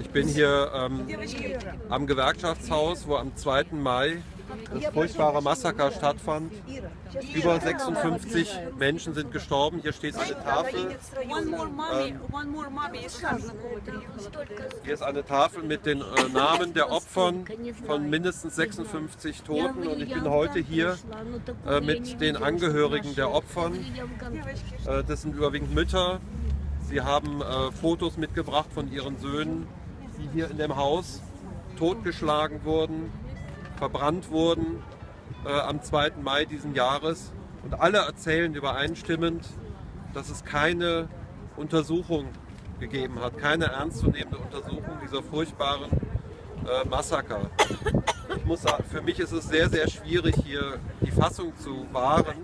Ich bin hier ähm, am Gewerkschaftshaus, wo am 2. Mai das furchtbare Massaker stattfand. Über 56 Menschen sind gestorben. Hier steht eine Tafel. Ähm, hier ist eine Tafel mit den äh, Namen der Opfern von mindestens 56 Toten. Und ich bin heute hier äh, mit den Angehörigen der Opfern. Äh, das sind überwiegend Mütter. Sie haben äh, Fotos mitgebracht von ihren Söhnen, die hier in dem Haus totgeschlagen wurden, verbrannt wurden äh, am 2. Mai diesen Jahres. Und alle erzählen übereinstimmend, dass es keine Untersuchung gegeben hat, keine ernstzunehmende Untersuchung dieser furchtbaren äh, Massaker. Ich muss sagen, für mich ist es sehr, sehr schwierig, hier die Fassung zu wahren,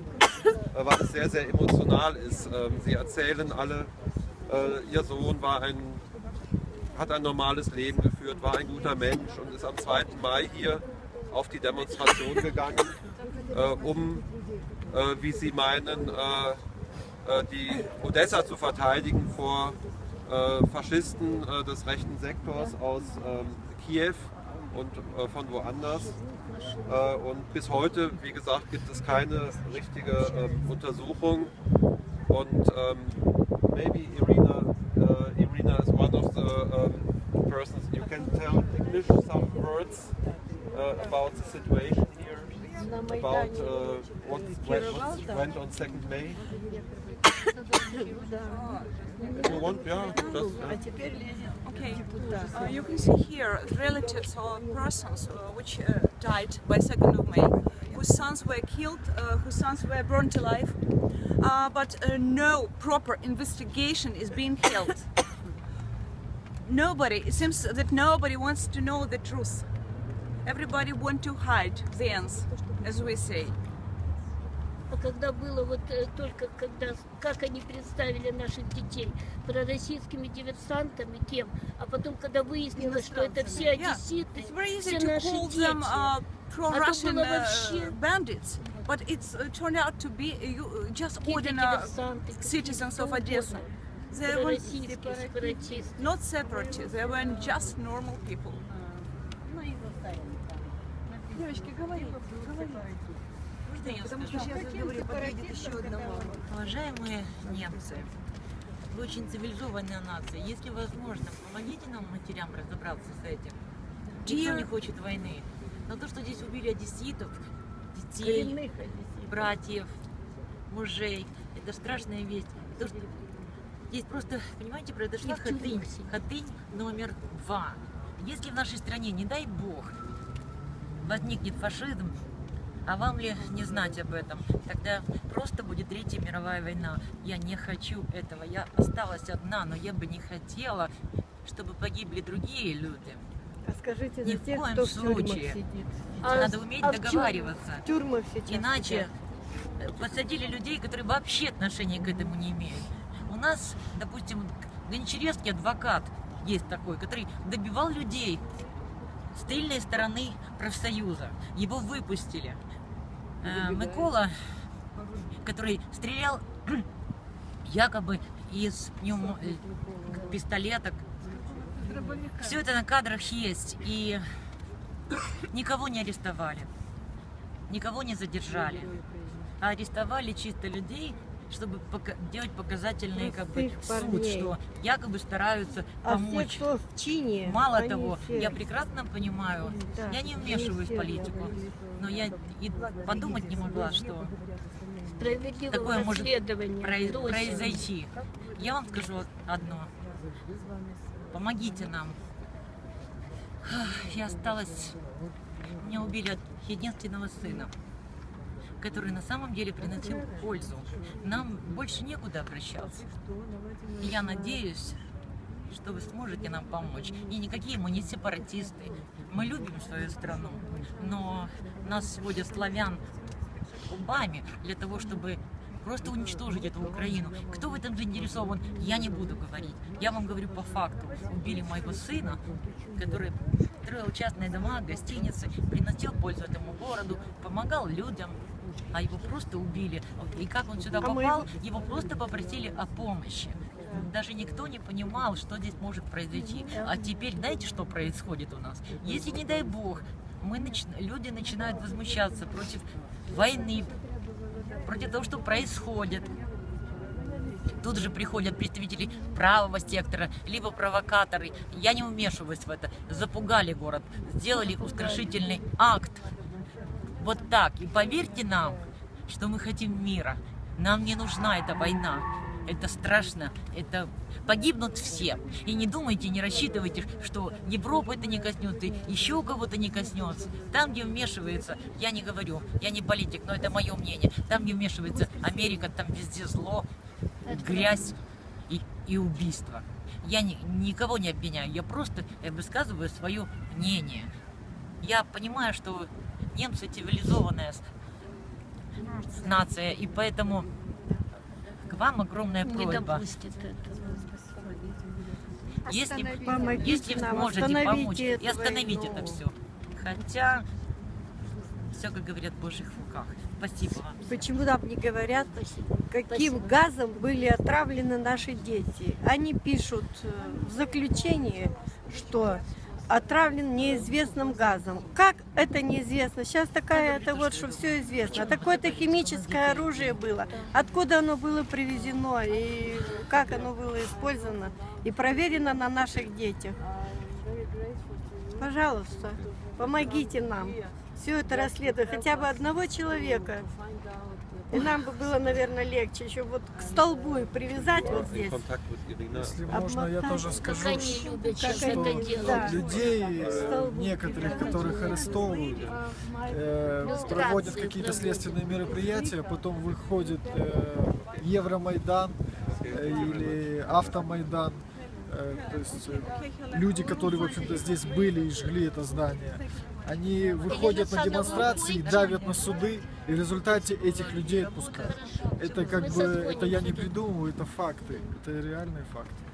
äh, weil es sehr, sehr emotional ist. Ähm, Sie erzählen alle, äh, ihr Sohn war ein, hat ein normales Leben geführt, war ein guter Mensch und ist am 2. Mai hier auf die Demonstration gegangen, äh, um, äh, wie sie meinen, äh, äh, die Odessa zu verteidigen vor äh, Faschisten des rechten Sektors aus ähm, Kiew und von woanders. Und bis heute, wie gesagt, gibt es keine richtige ähm, Untersuchung. Und ähm, maybe Irina, uh, Irina is one of the um, persons. You can tell English some words uh, about the situation here, about uh, what went, what went on 2nd May. If you want, yeah, just, yeah. Okay, uh, you can see here relatives or persons uh, which uh, died by 2nd of May, whose sons were killed, uh, whose sons were burnt alive, uh, but uh, no proper investigation is being held. nobody, it seems that nobody wants to know the truth. Everybody wants to hide the ends, as we say. А когда было вот э, только когда как они представили наших детей пророссийскими диверсантами тем, а потом когда выяснилось, что это все Yeah, одесситы, easy все наши дети. them uh, pro-Russian было uh, вообще- bandits, but it's uh, turned out to be uh, you- just ordinary citizens of Odessa. They were not separatists, they were just normal people. Девочки, говори, говори. Можно я скажу? Уважаемые немцы, вы очень цивилизованная нация. Если возможно, помогите нам, матерям, разобраться с этим. Никто не хочет войны. Но то, что здесь убили одесситов, детей, братьев, мужей, это страшная весть. То, что здесь просто, понимаете, произошла хатынь, хатынь номер два. Если в нашей стране, не дай бог, возникнет фашизм, а вам ли не знать об этом? Тогда просто будет Третья мировая война. Я не хочу этого. Я осталась одна, но я бы не хотела, чтобы погибли другие люди. А скажите Ни за в тех, коем кто в случае. сидит. Надо уметь а в договариваться. В тюрьмах сейчас Иначе сидят. посадили людей, которые вообще отношения к этому не имеют. У нас, допустим, Гончаревский адвокат есть такой, который добивал людей с тыльной стороны профсоюза. Его выпустили. Э, Микола, который стрелял якобы из пневмо- э, пистолеток. Все это на кадрах есть. И никого не арестовали, никого не задержали. А арестовали чисто людей, чтобы пока- делать показательный как бы, суд, что якобы стараются А все, помочь. кто в чине, Мало того, все- я прекрасно понимаю, Да, я не вмешиваюсь в все политику, но я и подумать не могла, что такое может произ- произойти. Я вам скажу одно. Помогите нам. Я осталась... Меня убили от единственного сына, который на самом деле приносил пользу. Нам больше некуда обращаться. И я надеюсь, что вы сможете нам помочь. И никакие мы не сепаратисты. Мы любим свою страну, но нас сводят славян лбами для того, чтобы просто уничтожить эту Украину. Кто в этом заинтересован, я не буду говорить. Я вам говорю по факту. Убили моего сына, который строил частные дома, гостиницы, приносил пользу этому городу, помогал людям, а его просто убили. И как он сюда попал, его просто попросили о помощи. даже никто не понимал, что здесь может произойти. А теперь, знаете, что происходит у нас? Если, не дай бог, мы нач- люди начинают возмущаться против войны, против того, что происходит, Тут же приходят представители правого сектора, либо провокаторы. Я не вмешиваюсь в это. Запугали город, сделали устрашительный акт. Вот так. И поверьте нам, что мы хотим мира. Нам не нужна эта война. Это страшно. Это погибнут все. И не думайте, не рассчитывайте, что Европа это не коснется, еще у кого-то не коснется. Там, где вмешивается, я не говорю, я не политик, но это мое мнение. Там, где вмешивается Америка, там везде зло, грязь и, и убийство. Я ни- никого не обвиняю, я просто высказываю свое мнение. Я понимаю, что немцы цивилизованная нация, и поэтому к вам огромная просьба. Если, если нам, сможете остановите помочь и остановить войну. это все. Хотя все, как говорят, в Божьих руках. Спасибо вам. Почему нам не говорят, каким Спасибо. газом были отравлены наши дети? Они пишут э, в заключении, что отравлен неизвестным газом. Как это неизвестно? Сейчас такая это вот, что все известно. Такое-то химическое оружие было. Откуда оно было привезено и как оно было использовано и проверено на наших детях? Пожалуйста, помогите нам все это расследовать, хотя бы одного человека. И нам бы было, наверное, легче еще вот к столбу и привязать вот здесь. Если можно, я тоже скажу, Как они любят что сейчас это делать. Да. людей, некоторых, которых арестовывают, э, проводят какие-то следственные мероприятия, потом выходит э, Евромайдан э, или Автомайдан. Э, то есть э, люди, которые, в общем-то, здесь были и жгли это здание, они выходят на демонстрации, давят на суды, и в результате этих людей отпускают. Это как бы, это я не придумываю, это факты, это реальные факты.